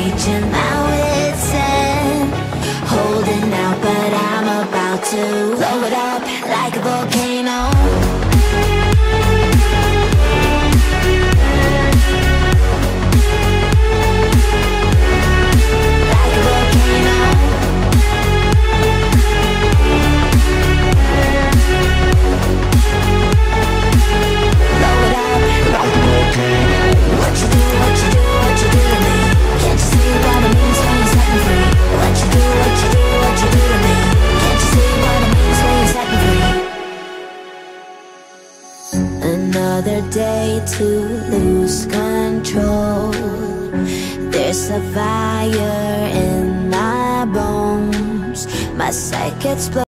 reaching my wit's end Holding out but I'm about to blow it up like a volcano Another day to lose control. There's a fire in my bones. My gets blown